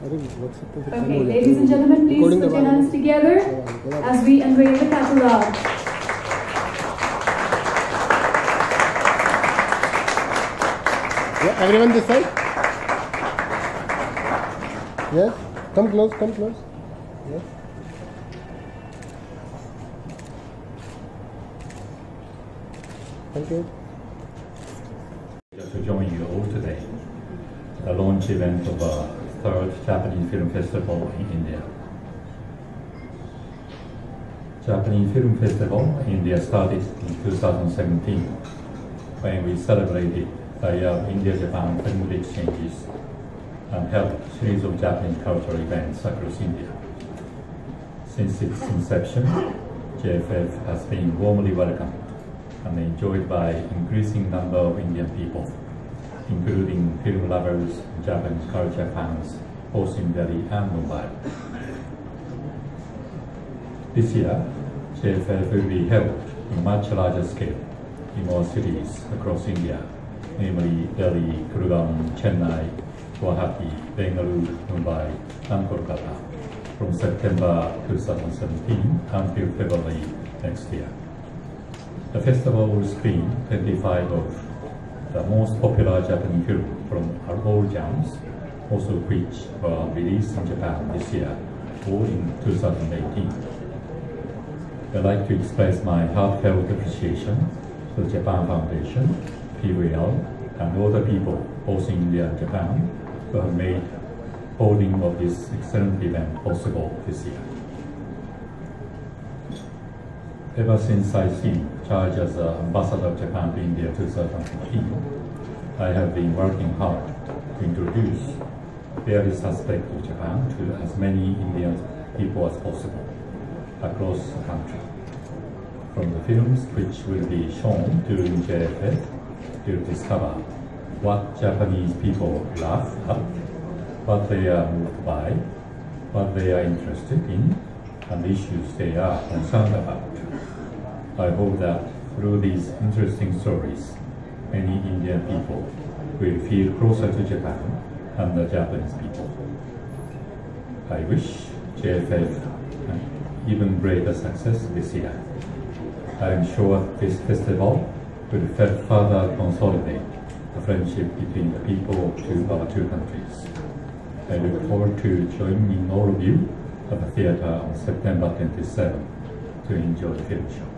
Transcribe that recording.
Okay, ladies and gentlemen, please Recording put the your volume. hands together as we unveil the catalog. Yeah, everyone this side? Yes? Come close, come close. Yes? Thank you. to join you all today at the launch event of the third Japanese Film Festival in India. Japanese Film Festival in India started in 2017 when we celebrated the year of India-Japan Film Exchanges and held a series of Japanese cultural events across India. Since its inception, JFF has been warmly welcomed and enjoyed by increasing number of Indian people, including film lovers, Japanese culture fans, both in Delhi and Mumbai. This year, JFF will be held in much larger scale in more cities across India, namely Delhi, Gurgaon, Chennai, Guwahati, Bengaluru, Mumbai, and Kolkata from September 2017 until February next year. The festival will screen 25 of the most popular Japanese film from all genres, also which were released in Japan this year or in 2018. I'd like to express my heartfelt appreciation to the Japan Foundation, PVR, and all the people, both in India and Japan, who have made holding of this excellent event possible this year. Ever since I assumed charged as Ambassador of Japan to India 2015, I have been working hard to introduce various aspects of Japan to as many Indian people as possible across the country. From the films which will be shown during JFF, you'll discover what Japanese people laugh at, what they are moved by, what they are interested in, and the issues they are concerned about. I hope that through these interesting stories, many Indian people will feel closer to Japan and the Japanese people. I wish JFF an even greater success this year. I am sure this festival will further consolidate the friendship between the people of our two countries. I look forward to joining all of you at the theatre on September 27 to enjoy the film show.